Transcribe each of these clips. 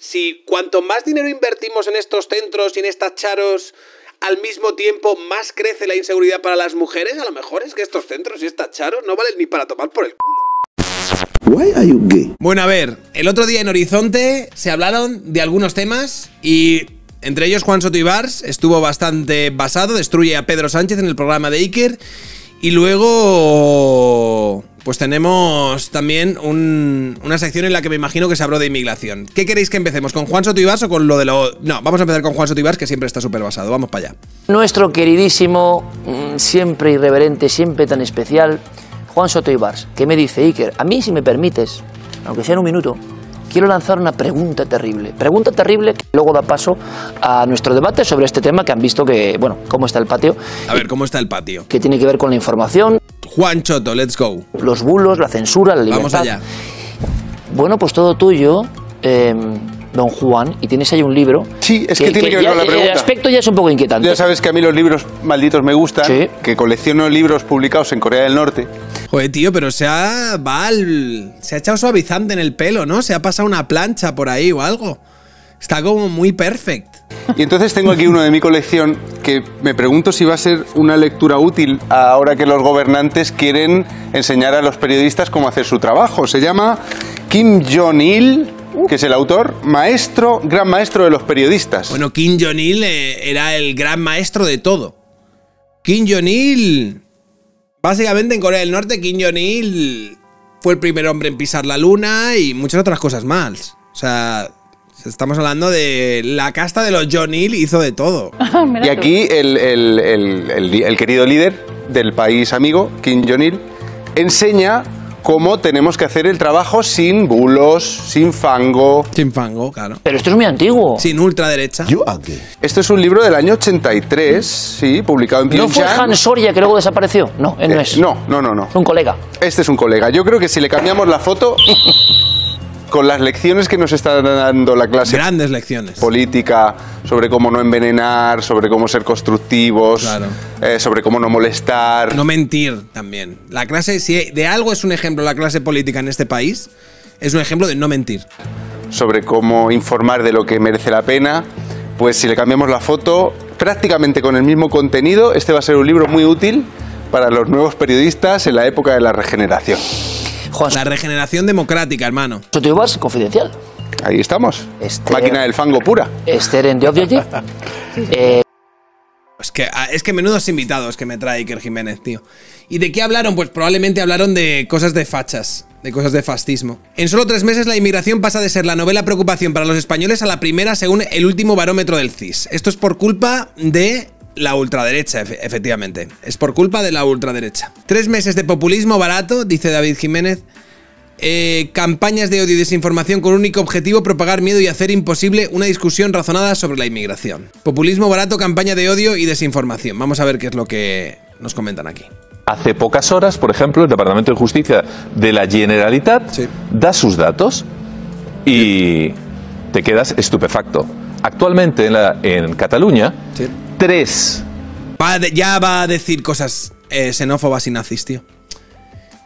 si cuanto más dinero invertimos en estos centros y en estas charos, al mismo tiempo más crece la inseguridad para las mujeres, a lo mejor es que estos centros y estas charos no valen ni para tomar por el culo. Why are you gay? Bueno, a ver, el otro día en Horizonte se hablaron de algunos temas y entre ellos Juan Soto Ibars estuvo bastante basado, destruye a Pedro Sánchez en el programa de Iker y luego pues tenemos también un- una sección en la que me imagino que se habló de inmigración. ¿Qué queréis que empecemos? ¿Con Juan Soto Ibars o con lo de lo...? No, vamos a empezar con Juan Soto Ibars que siempre está súper basado. Vamos para allá. Nuestro queridísimo, mm, siempre irreverente, siempre tan especial, Juan Soto Ibars, que me dice, Iker, a mí si me permites, aunque sea en un minuto, quiero lanzar una pregunta terrible. Pregunta terrible que luego da paso a nuestro debate sobre este tema que han visto que, bueno, cómo está el patio, A ver, ¿cómo está el patio? que tiene que ver con la información, Juan Choto, let's go. los bulos, la censura, la libertad. Vamos allá. Bueno, pues todo tuyo, eh, don Juan, y tienes ahí un libro. Sí, es que tiene que ver ya- con la El pregunta. aspecto ya es un poco inquietante. Ya sabes que a mí los libros malditos me gustan, Sí. que colecciono libros publicados en Corea del Norte. Joder, tío, pero se ha. Va al- Se ha echado suavizante en el pelo, ¿no? Se ha pasado una plancha por ahí o algo. Está como muy perfect. Y entonces tengo aquí uno de mi colección que me pregunto si va a ser una lectura útil ahora que los gobernantes quieren enseñar a los periodistas cómo hacer su trabajo. Se llama Kim Jong-il, que es el autor, maestro, gran maestro de los periodistas. Bueno, Kim Jong-il eh, era el gran maestro de todo. Kim Jong-il. Básicamente en Corea del Norte, Kim Jong-il fue el primer hombre en pisar la luna y muchas otras cosas más. O sea, estamos hablando de la casta de los Jong-il hizo de todo. Y aquí el, el- el- el- el querido líder del país amigo, Kim Jong-il, enseña cómo tenemos que hacer el trabajo sin bulos, sin fango. Sin fango, claro. Pero esto es muy antiguo. Sin ultraderecha. Are gay. Esto es un libro del año 83, sí, publicado en ¿No fue. Han Soria que luego desapareció? No, él no Eh, es. no, no, no, no. Es un colega. Este es un colega. Yo creo que si le cambiamos la foto, con las lecciones que nos está dando la clase Grandes lecciones. política sobre cómo no envenenar, sobre cómo ser constructivos, Claro. eh, sobre cómo no molestar. No mentir también. La clase, si de algo es un ejemplo la clase política en este país, es un ejemplo de no mentir. sobre cómo informar de lo que merece la pena, pues si le cambiamos la foto, prácticamente con el mismo contenido, este va a ser un libro muy útil para los nuevos periodistas en la época de la regeneración. Juan La regeneración democrática, hermano. Soto Ibars, confidencial. Ahí estamos. Este- Máquina del fango pura. Esther en The Objective. Eh, Es que, ah, es que menudos invitados que me trae Iker Jiménez, tío. ¿Y de qué hablaron? Pues probablemente hablaron de cosas de fachas, de cosas de fascismo. En solo tres meses la inmigración pasa de ser la novela preocupación para los españoles a la primera según el último barómetro del CIS. Esto es por culpa de la ultraderecha, efe- efectivamente. Es por culpa de la ultraderecha. Tres meses de populismo barato, dice David Jiménez. Eh, campañas de odio y desinformación con único objetivo propagar miedo y hacer imposible una discusión razonada sobre la inmigración. Populismo barato, campaña de odio y desinformación. Vamos a ver qué es lo que nos comentan aquí. Hace pocas horas, por ejemplo, el Departamento de Justicia de la Generalitat Sí. da sus datos y te quedas estupefacto. Actualmente en, la- en Cataluña, Sí. tres Va de- ya va a decir cosas eh, xenófobas y nazis, tío.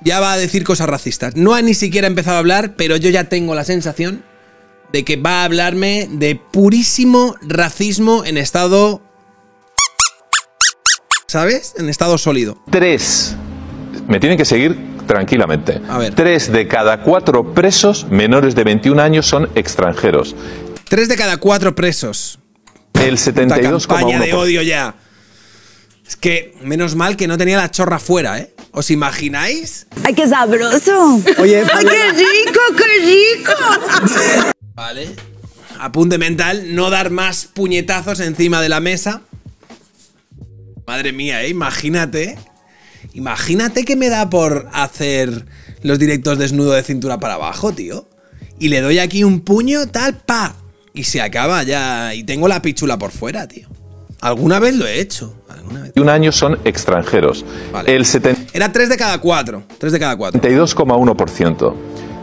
Ya va a decir cosas racistas. No ha ni siquiera empezado a hablar, pero yo ya tengo la sensación de que va a hablarme de purísimo racismo en estado... ¿Sabes? En estado sólido. Tres. Me tienen que seguir tranquilamente. A ver. Tres de cada cuatro presos menores de 21 años son extranjeros. Tres de cada cuatro presos. El Esta campaña de 72,1%. odio ya. Es que menos mal que no tenía la chorra fuera, ¿eh? ¿Os imagináis? ¡Ay, qué sabroso! Oye, ¡Ay, qué rico, qué rico! Vale. Apunte mental, no dar más puñetazos encima de la mesa. Madre mía, ¿eh? Imagínate. Imagínate que me da por hacer los directos desnudo de cintura para abajo, tío. Y le doy aquí un puño, tal, pa. Y se acaba ya. Y tengo la pichula por fuera, tío. Alguna vez lo he hecho. Alguna vez. 21 años son extranjeros. Vale. El Era tres de cada cuatro. Tres de cada cuatro. 72,1%.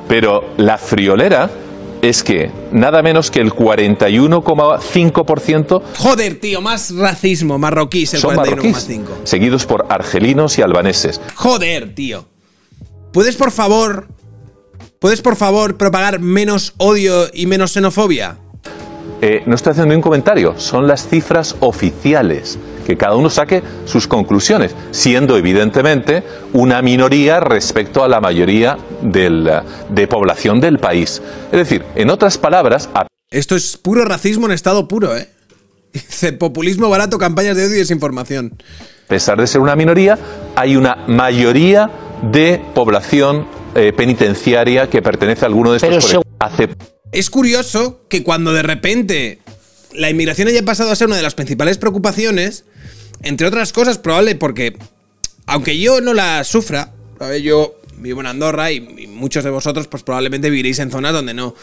Pero la friolera es que nada menos que el 41,5% Joder, tío, más racismo. Marroquíes, el son marroquíes, 41,5. seguidos por argelinos y albaneses. Joder, tío. ¿Puedes, por favor, ¿Puedes por favor propagar menos odio y menos xenofobia? Eh, no estoy haciendo ningún comentario, son las cifras oficiales. Que cada uno saque sus conclusiones, siendo evidentemente una minoría respecto a la mayoría del, de población del país. Es decir, en otras palabras, a Esto es puro racismo en estado puro, ¿eh? Dice, populismo barato, campañas de odio y desinformación. pesar de ser una minoría, hay una mayoría de población eh, penitenciaria que pertenece a alguno de estos Pero Es curioso que cuando de repente la inmigración haya pasado a ser una de las principales preocupaciones, entre otras cosas, probable porque, aunque yo no la sufra, yo vivo en Andorra y, y muchos de vosotros pues probablemente viviréis en zonas donde no.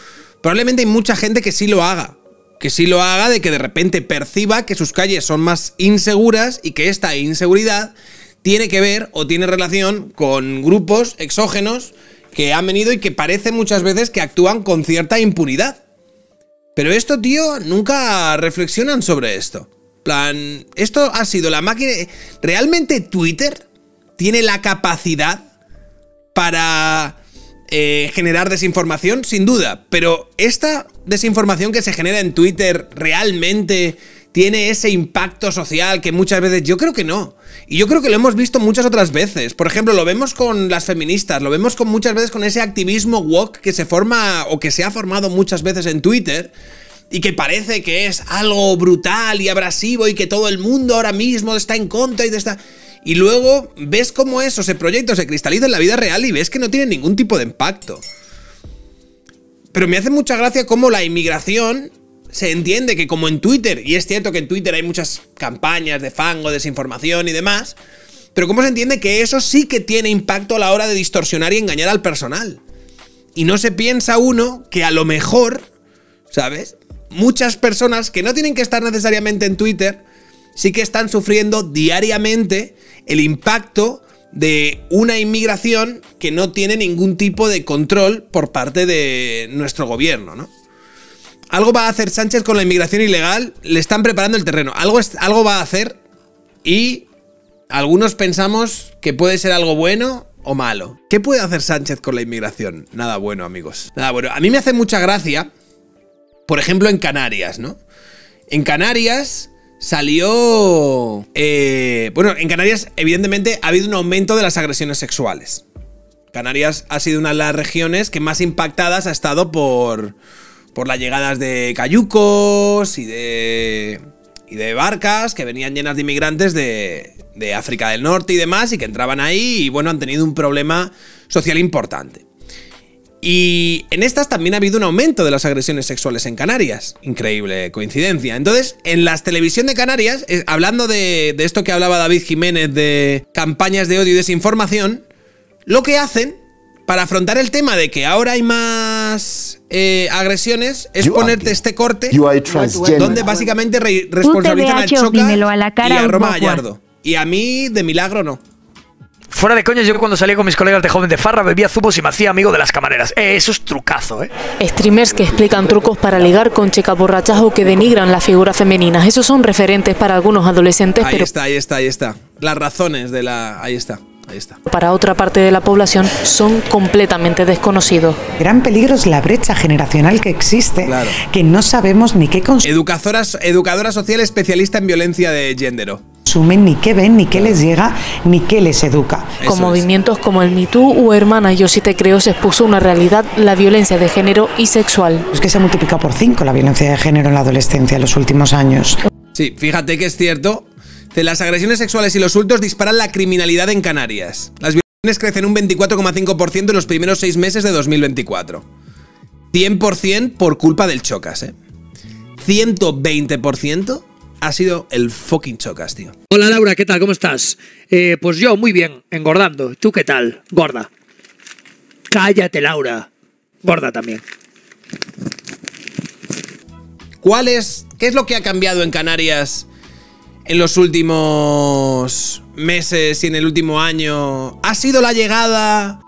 Probablemente hay mucha gente que sí lo haga. Que sí lo haga de que de repente perciba que sus calles son más inseguras y que esta inseguridad tiene que ver o tiene relación con grupos exógenos que han venido y que parece muchas veces que actúan con cierta impunidad. Pero esto, tío, nunca reflexionan sobre esto. plan, esto ha sido la máquina... ¿Realmente Twitter tiene la capacidad para eh, generar desinformación? Sin duda. Pero esta desinformación que se genera en Twitter realmente tiene ese impacto social que muchas veces yo creo que no. Y yo creo que lo hemos visto muchas otras veces. Por ejemplo, lo vemos con las feministas, lo vemos con muchas veces con ese activismo woke que se forma o que se ha formado muchas veces en Twitter y que parece que es algo brutal y abrasivo y que todo el mundo ahora mismo está en contra y de esta... Y luego ves cómo eso, ese proyecto se cristaliza en la vida real y ves que no tiene ningún tipo de impacto. Pero me hace mucha gracia cómo la inmigración se entiende que como en Twitter, y es cierto que en Twitter hay muchas campañas de fango, desinformación y demás, pero cómo se entiende que eso sí que tiene impacto a la hora de distorsionar y engañar al personal. Y no se piensa uno que a lo mejor, ¿sabes? Muchas personas que no tienen que estar necesariamente en Twitter, sí que están sufriendo diariamente el impacto de una inmigración que no tiene ningún tipo de control por parte de nuestro gobierno, ¿no? Algo va a hacer Sánchez con la inmigración ilegal, le están preparando el terreno, algo, algo va a hacer y algunos pensamos que puede ser algo bueno o malo. ¿Qué puede hacer Sánchez con la inmigración? Nada bueno, amigos. Nada bueno. A mí me hace mucha gracia, por ejemplo, en Canarias, ¿no? En Canarias salió... eh, bueno, en Canarias evidentemente ha habido un aumento de las agresiones sexuales. Canarias ha sido una de las regiones que más impactadas ha estado por, por las llegadas de cayucos y de, y de barcas que venían llenas de inmigrantes de, de África del Norte y demás y que entraban ahí y bueno, han tenido un problema social importante. Y en estas también ha habido un aumento de las agresiones sexuales en Canarias. Increíble coincidencia. Entonces, en la televisión de Canarias, eh, hablando de, de esto que hablaba David Jiménez de campañas de odio y desinformación, lo que hacen para afrontar el tema de que ahora hay más eh, agresiones es You ponerte este corte donde básicamente re- responsabilizan Choca a la cara, y a Roma. Gallardo. Y a mí, de milagro, no. Fuera de coña, yo cuando salía con mis colegas de joven de farra bebía zumos y me hacía amigo de las camareras. Eh, eso es trucazo, ¿eh? Streamers que explican trucos para ligar con chicas borrachas o que denigran las figuras femeninas. Esos son referentes para algunos adolescentes, Ahí pero está, ahí está, ahí está. Las razones de la... Ahí está, ahí está. para otra parte de la población son completamente desconocidos. gran peligro es la brecha generacional que existe, Claro. que no sabemos ni qué Educadoras, educadora social especialista en violencia de género. consumen, ni qué ven, ni qué les llega, ni qué les educa. Eso Con es. movimientos como el Me Too o Hermana Yo Sí Te Creo se expuso una realidad, la violencia de género y sexual. Es que se ha multiplicado por cinco la violencia de género en la adolescencia en los últimos años. Sí, fíjate que es cierto. Las agresiones sexuales y los hurtos disparan la criminalidad en Canarias. Las violaciones crecen un 24,5% en los primeros seis meses de 2024. 100% por culpa del Chocas, ¿eh? 120% ha sido el fucking Chocas, tío. Hola Laura, ¿qué tal? ¿Cómo estás? Eh, pues yo muy bien, engordando. ¿Tú qué tal? Gorda. Cállate, Laura. Gorda también. ¿Cuál es, qué es lo que ha cambiado en Canarias en los últimos meses y en el último año? ¿Ha sido la llegada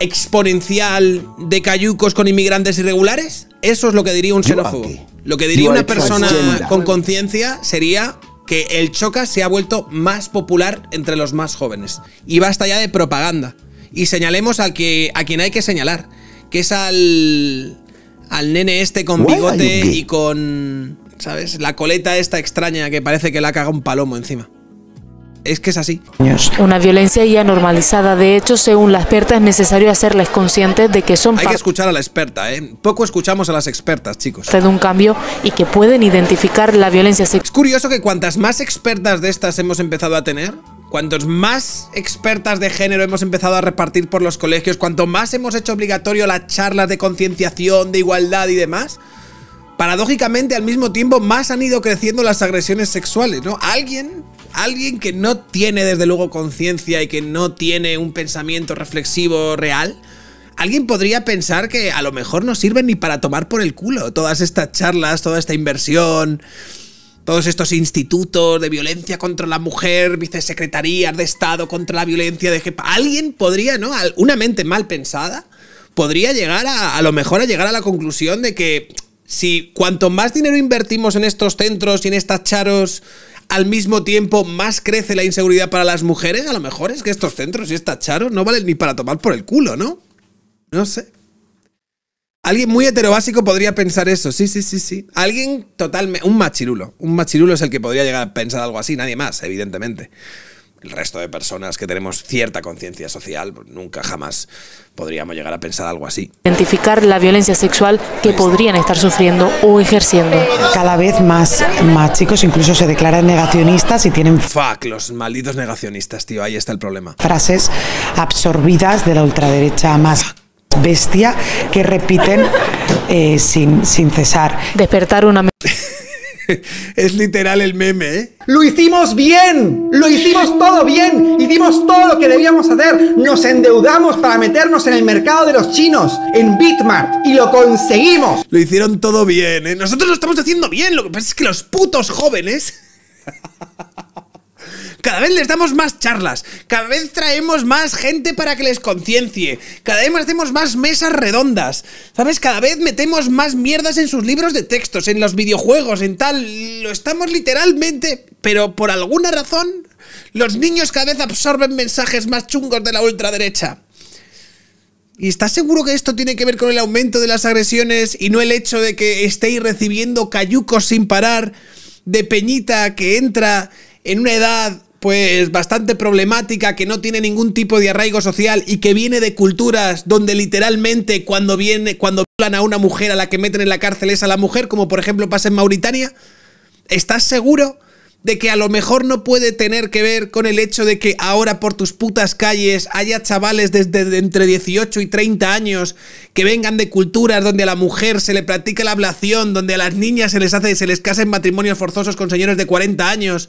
exponencial de cayucos con inmigrantes irregulares? Eso es lo que diría un xenófobo. Lo que diría una persona con conciencia sería que el choca se ha vuelto más popular entre los más jóvenes. Y basta ya de propaganda. Y señalemos a, que, a quien hay que señalar. que es al. al nene este con bigote y con. ¿Sabes? La coleta esta extraña que parece que la caga un palomo encima. Es que es así. Una violencia ya normalizada. De hecho, según la experta, es necesario hacerles conscientes de que son Hay que escuchar a la experta, ¿eh? Poco escuchamos a las expertas, chicos. de un cambio y que pueden identificar la violencia sexual. Es curioso que cuantas más expertas de estas hemos empezado a tener, cuantos más expertas de género hemos empezado a repartir por los colegios, cuanto más hemos hecho obligatorio las charlas de concienciación, de igualdad y demás, paradójicamente al mismo tiempo más han ido creciendo las agresiones sexuales, ¿no? Alguien, alguien que no tiene desde luego conciencia y que no tiene un pensamiento reflexivo real, Alguien podría pensar que a lo mejor no sirven ni para tomar por el culo todas estas charlas, toda esta inversión, todos estos institutos de violencia contra la mujer, vicesecretarías de Estado contra la violencia de género. Alguien podría, ¿no? Una mente mal pensada podría llegar a, a lo mejor a llegar a la conclusión de que si cuanto más dinero invertimos en estos centros y en estas charos, al mismo tiempo más crece la inseguridad para las mujeres, a lo mejor es que estos centros y estas charos no valen ni para tomar por el culo, ¿no? No sé. Alguien muy heterobásico podría pensar eso, sí, sí, sí, sí. Alguien totalmente... Un machirulo. Un machirulo es el que podría llegar a pensar algo así, nadie más, evidentemente. El resto de personas que tenemos cierta conciencia social, pues nunca jamás podríamos llegar a pensar algo así. Identificar la violencia sexual que podrían estar sufriendo o ejerciendo. Cada vez más, más chicos incluso se declaran negacionistas y tienen Fuck, los malditos negacionistas, tío, ahí está el problema. frases absorbidas de la ultraderecha más bestia que repiten eh, sin, sin cesar. Despertar una es literal el meme, ¿eh? Lo hicimos bien, lo hicimos todo bien y dimos todo lo que debíamos hacer. Nos endeudamos para meternos en el mercado de los chinos, en Bitmart, y lo conseguimos. Lo hicieron todo bien, ¿eh? Nosotros lo estamos haciendo bien, lo que pasa es que los putos jóvenes... Cada vez les damos más charlas, cada vez traemos más gente para que les conciencie, cada vez hacemos más mesas redondas, ¿sabes? Cada vez metemos más mierdas en sus libros de textos, en los videojuegos, en tal... Lo estamos literalmente, pero por alguna razón, los niños cada vez absorben mensajes más chungos de la ultraderecha. ¿Y estás seguro que esto tiene que ver con el aumento de las agresiones y no el hecho de que estéis recibiendo cayucos sin parar de peñita que entra en una edad pues bastante problemática, que no tiene ningún tipo de arraigo social y que viene de culturas donde literalmente cuando viene cuando violan a una mujer a la que meten en la cárcel es a la mujer, como por ejemplo pasa en Mauritania? ¿Estás seguro de que a lo mejor no puede tener que ver con el hecho de que ahora por tus putas calles haya chavales desde de entre 18 y 30 años que vengan de culturas donde a la mujer se le practica la ablación, donde a las niñas se les hace se les casa en matrimonios forzosos con señores de 40 años?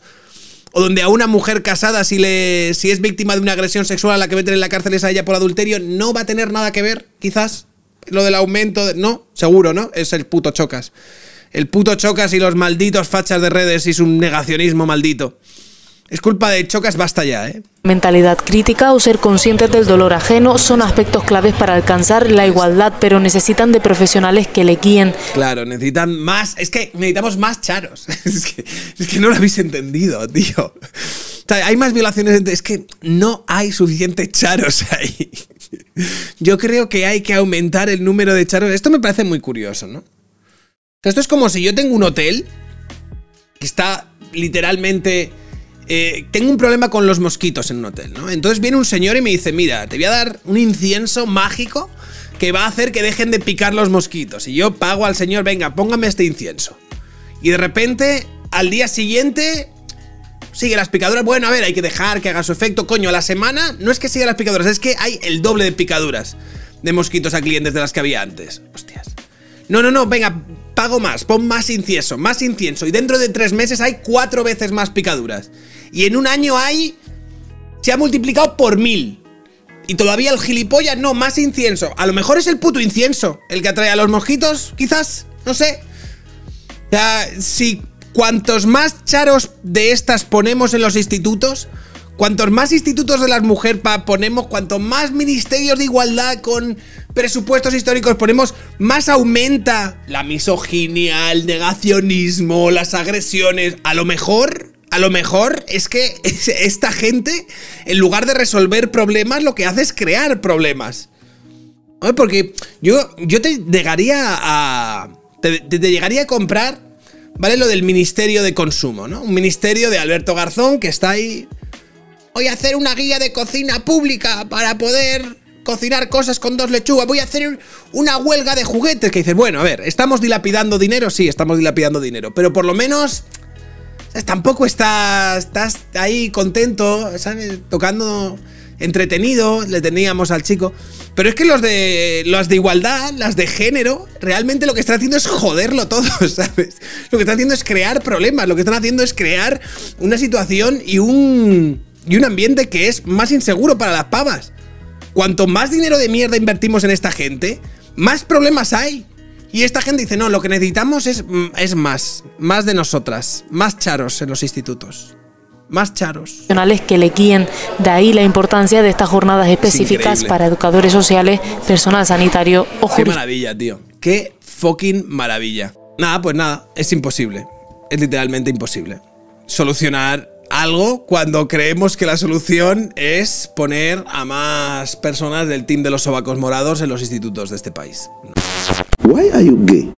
O donde a una mujer casada, si, le, si es víctima de una agresión sexual a la que meten en la cárcel es a ella por adulterio, no va a tener nada que ver, quizás, lo del aumento. De, no, seguro, ¿no? Es el puto chocas. El puto chocas y los malditos fachas de redes y su negacionismo maldito. Es culpa de chocas, basta ya, ¿eh? Mentalidad crítica o ser conscientes del dolor ajeno son aspectos claves para alcanzar la igualdad, pero necesitan de profesionales que le guíen. Claro, necesitan más. Es que necesitamos más charos. Es que, es que no lo habéis entendido, tío. O sea, hay más violaciones. Es que no hay suficientes charos ahí. Yo creo que hay que aumentar el número de charos. Esto me parece muy curioso, ¿no? Esto es como si yo tengo un hotel que está literalmente. Eh, tengo un problema con los mosquitos en un hotel, ¿no? Entonces viene un señor y me dice: Mira, te voy a dar un incienso mágico que va a hacer que dejen de picar los mosquitos. Y yo pago al señor: Venga, póngame este incienso. Y de repente, al día siguiente. Sigue las picaduras. Bueno, a ver, hay que dejar que haga su efecto. Coño, a la semana no es que siga las picaduras, es que hay el doble de picaduras de mosquitos a clientes de las que había antes. Hostias. No, no, no, venga, pago más, pon más incienso, más incienso. Y dentro de tres meses hay cuatro veces más picaduras. Y en un año hay. Se ha multiplicado por mil. Y todavía el gilipollas, no, más incienso. A lo mejor es el puto incienso el que atrae a los mosquitos, quizás, no sé. O sea, si cuantos más charos de estas ponemos en los institutos, cuantos más institutos de las mujeres ponemos, cuantos más ministerios de igualdad con presupuestos históricos ponemos, más aumenta la misoginia, el negacionismo, las agresiones. A lo mejor, a lo mejor es que esta gente, en lugar de resolver problemas, lo que hace es crear problemas. Porque yo, yo te llegaría a. Te- te llegaría a comprar, ¿vale? Lo del Ministerio de Consumo, ¿no? Un ministerio de Alberto Garzón que está ahí. Voy a hacer una guía de cocina pública para poder cocinar cosas con dos lechugas. Voy a hacer una huelga de juguetes. Que dices, bueno, a ver, ¿estamos dilapidando dinero? Sí, estamos dilapidando dinero. Pero por lo menos. Tampoco estás, estás ahí contento, ¿sabes? Tocando entretenido, le teníamos al chico. Pero es que los de los de igualdad, las de género, realmente lo que están haciendo es joderlo todo, ¿sabes? Lo que están haciendo es crear problemas, lo que están haciendo es crear una situación y un y un ambiente que es más inseguro para las pavas. Cuanto más dinero de mierda invertimos en esta gente, más problemas hay. Y esta gente dice, no, lo que necesitamos es, mm, es más, más de nosotras, más charos en los institutos. Más charos. que le guíen. De ahí la importancia de estas jornadas específicas para educadores sociales, personal sanitario o Qué maravilla, tío. Qué fucking maravilla. Nada, pues nada, es imposible. Es literalmente imposible. Solucionar algo cuando creemos que la solución es poner a más personas del team de los sobacos morados en los institutos de este país. Gay?